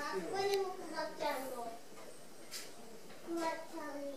あ、ここにもくまちゃんの。くまちゃの。